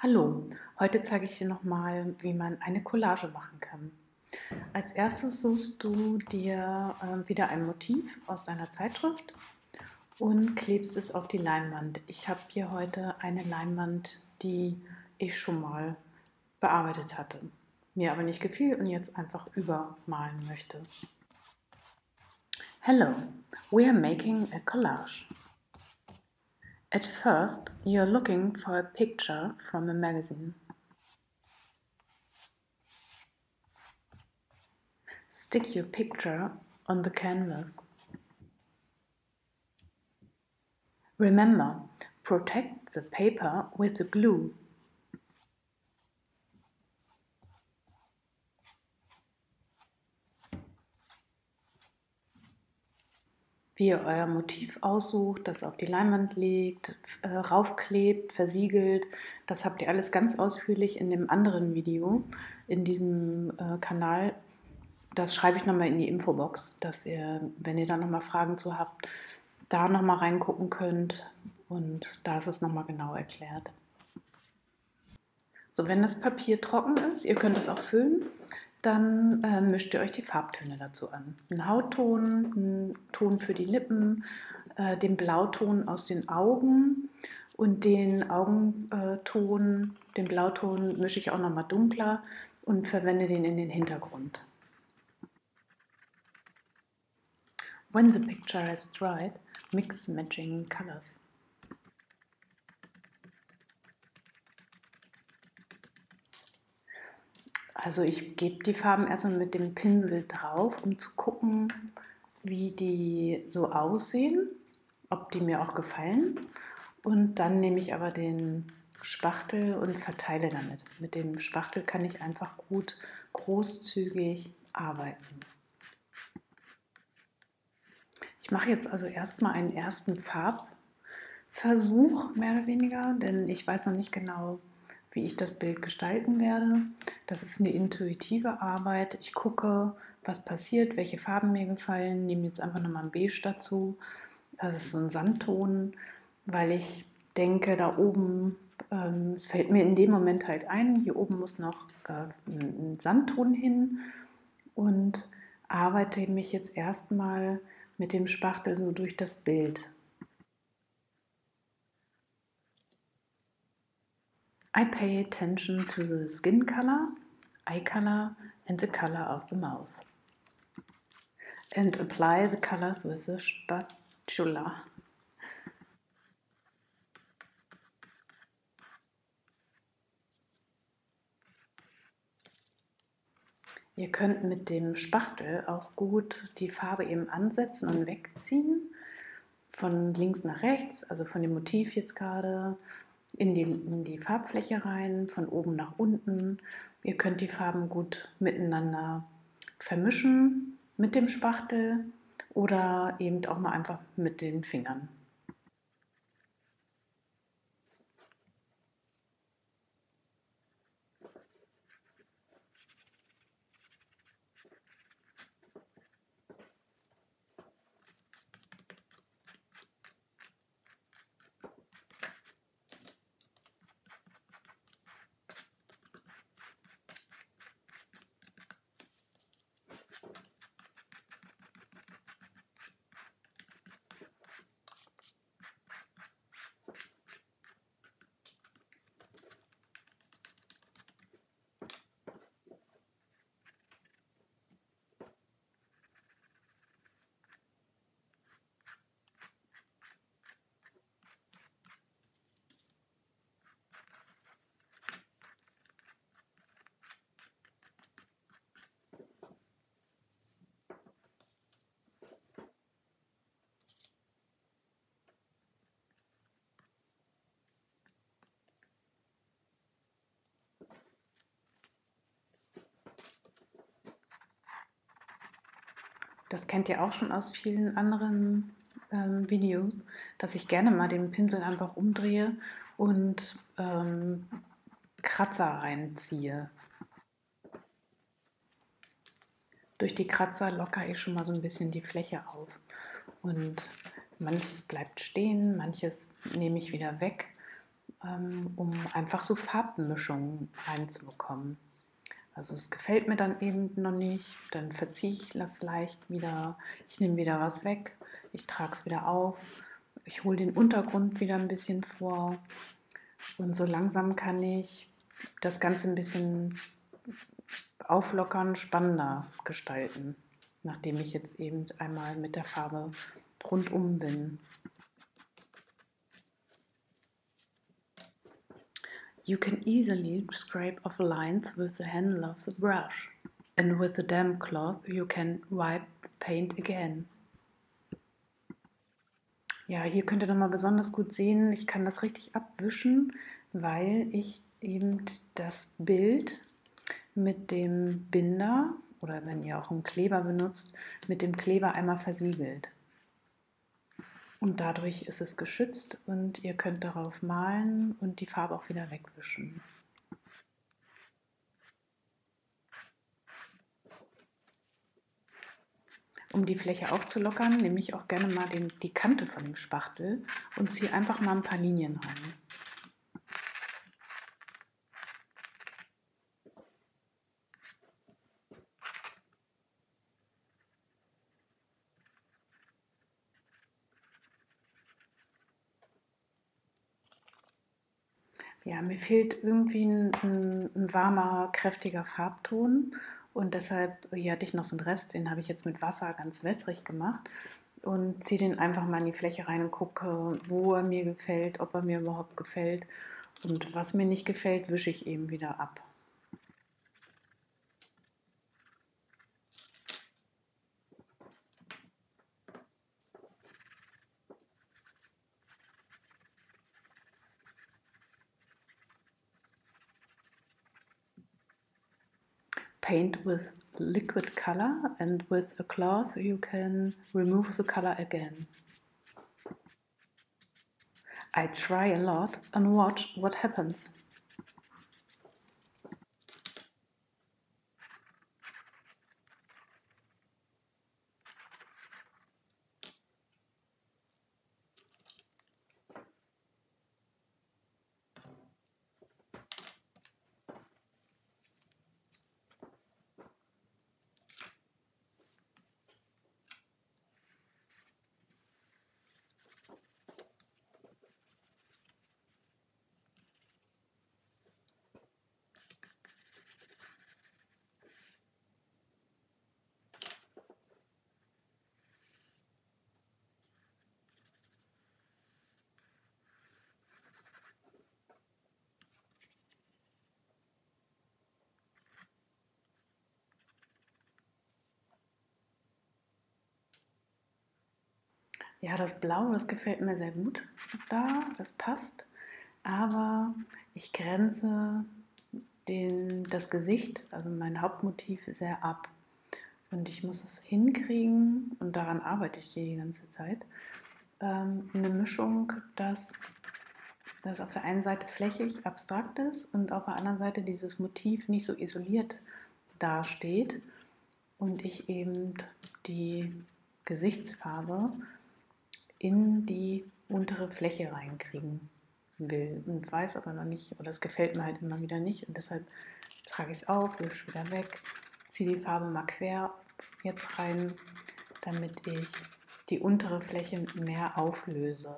Hallo, heute zeige ich dir nochmal, wie man eine Collage machen kann. Als erstes suchst du dir äh, wieder ein Motiv aus deiner Zeitschrift und klebst es auf die Leinwand. Ich habe hier heute eine Leinwand, die ich schon mal bearbeitet hatte, mir aber nicht gefiel und jetzt einfach übermalen möchte. Hello, we are making a collage. At first, you're looking for a picture from a magazine. Stick your picture on the canvas. Remember, protect the paper with the glue wie ihr euer Motiv aussucht, das auf die Leinwand legt, äh, raufklebt, versiegelt. Das habt ihr alles ganz ausführlich in dem anderen Video, in diesem äh, Kanal. Das schreibe ich nochmal in die Infobox, dass ihr, wenn ihr da nochmal Fragen zu habt, da nochmal reingucken könnt. Und da ist es nochmal genau erklärt. So, wenn das Papier trocken ist, ihr könnt es auch füllen, dann äh, mischt ihr euch die Farbtöne dazu an. Ein Hautton, ein Ton für die Lippen, äh, den Blauton aus den Augen und den Augenton, den Blauton mische ich auch nochmal dunkler und verwende den in den Hintergrund. When the picture is dried, mix matching colors. Also ich gebe die Farben erstmal mit dem Pinsel drauf, um zu gucken, wie die so aussehen, ob die mir auch gefallen. Und dann nehme ich aber den Spachtel und verteile damit. Mit dem Spachtel kann ich einfach gut großzügig arbeiten. Ich mache jetzt also erstmal einen ersten Farbversuch, mehr oder weniger, denn ich weiß noch nicht genau, wie ich das Bild gestalten werde. Das ist eine intuitive Arbeit. Ich gucke, was passiert, welche Farben mir gefallen, nehme jetzt einfach nochmal ein Beige dazu. Das ist so ein Sandton, weil ich denke, da oben, ähm, es fällt mir in dem Moment halt ein, hier oben muss noch äh, ein Sandton hin und arbeite mich jetzt erstmal mit dem Spachtel so durch das Bild. I pay attention to the skin color, eye color and the color of the mouth. And apply the colors with a spatula. Ihr könnt mit dem Spachtel auch gut die Farbe eben ansetzen und wegziehen. Von links nach rechts, also von dem Motiv jetzt gerade in die, in die Farbfläche rein, von oben nach unten. Ihr könnt die Farben gut miteinander vermischen mit dem Spachtel oder eben auch mal einfach mit den Fingern. Das kennt ihr auch schon aus vielen anderen ähm, Videos, dass ich gerne mal den Pinsel einfach umdrehe und ähm, Kratzer reinziehe. Durch die Kratzer lockere ich schon mal so ein bisschen die Fläche auf. Und manches bleibt stehen, manches nehme ich wieder weg. ähm, um einfach so Farbmischungen reinzubekommen. Also es gefällt mir dann eben noch nicht, dann verziehe ich das leicht wieder, ich nehme wieder was weg, ich trage es wieder auf, ich hole den Untergrund wieder ein bisschen vor. Und so langsam kann ich das Ganze ein bisschen auflockern, spannender gestalten, nachdem ich jetzt eben einmal mit der Farbe rundum bin. You can easily scrape off lines with the handle of the brush. And with the damp cloth you can wipe the paint again. Ja, hier könnt ihr nochmal besonders gut sehen, ich kann das richtig abwischen, weil ich eben das Bild mit dem Binder oder wenn ihr auch einen Kleber benutzt, mit dem Kleber einmal versiegelt. Und dadurch ist es geschützt und ihr könnt darauf malen und die Farbe auch wieder wegwischen. Um die Fläche aufzulockern, nehme ich auch gerne mal den, die Kante von dem Spachtel und ziehe einfach mal ein paar Linien rein. Ja, mir fehlt irgendwie ein, ein, ein, warmer, kräftiger Farbton und deshalb, hier hatte ich noch so einen Rest, den habe ich jetzt mit Wasser ganz wässrig gemacht und ziehe den einfach mal in die Fläche rein und gucke, wo er mir gefällt, ob er mir überhaupt gefällt und was mir nicht gefällt, wische ich eben wieder ab. Paint with liquid color and with a cloth you can remove the color again. I try a lot and watch what happens. Ja, das Blau, das gefällt mir sehr gut da, das passt. Aber ich grenze den, das Gesicht, also mein Hauptmotiv, sehr ab. Und ich muss es hinkriegen, und daran arbeite ich die ganze Zeit, ähm, eine Mischung, dass das auf der einen Seite flächig, abstrakt ist und auf der anderen Seite dieses Motiv nicht so isoliert dasteht und ich eben die Gesichtsfarbe in die untere Fläche reinkriegen will und weiß aber noch nicht, oder es gefällt mir halt immer wieder nicht und deshalb trage ich es auf, wische wieder weg, ziehe die Farbe mal quer jetzt rein, damit ich die untere Fläche mehr auflöse.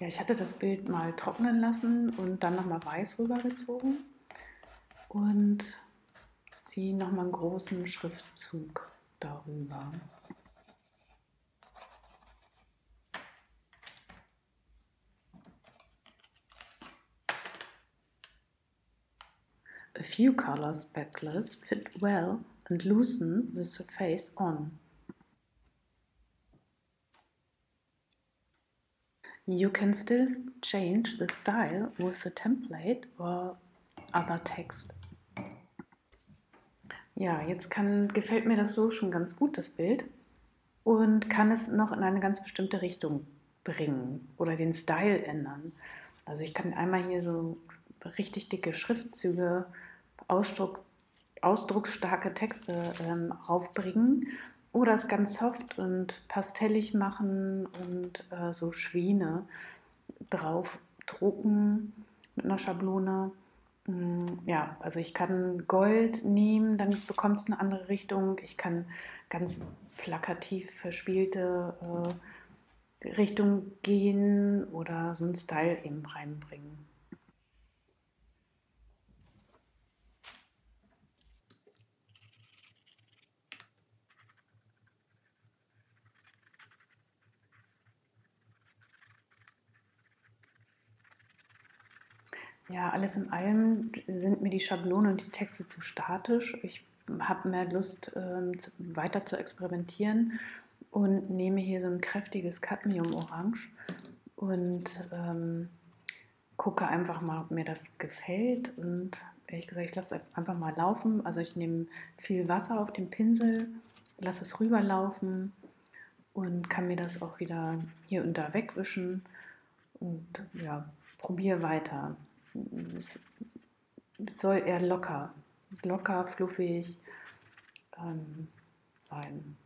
Ja, ich hatte das Bild mal trocknen lassen und dann nochmal weiß rübergezogen und ziehe nochmal einen großen Schriftzug darüber. A few color speculas fit well and loosen the surface on. You can still change the style with the template or other text. Ja, jetzt kann, gefällt mir das so schon ganz gut, das Bild, und kann es noch in eine ganz bestimmte Richtung bringen oder den Style ändern. Also ich kann einmal hier so richtig dicke Schriftzüge, Ausdruck, ausdrucksstarke Texte ähm, aufbringen oder es ganz soft und pastellig machen und äh, so Schwäne drauf drucken mit einer Schablone. Mm, ja, also ich kann Gold nehmen, dann bekommt es eine andere Richtung. Ich kann ganz plakativ verspielte äh, Richtung gehen oder so einen Style eben reinbringen. Ja, alles in allem sind mir die Schablonen und die Texte zu statisch. Ich habe mehr Lust, ähm, zu, weiter zu experimentieren und nehme hier so ein kräftiges Cadmium-Orange und ähm, gucke einfach mal, ob mir das gefällt. Und ehrlich gesagt, ich lasse es einfach mal laufen. Also ich nehme viel Wasser auf den Pinsel, lasse es rüberlaufen und kann mir das auch wieder hier und da wegwischen und ja, probiere weiter es soll eher locker, locker, fluffig ähm, sein.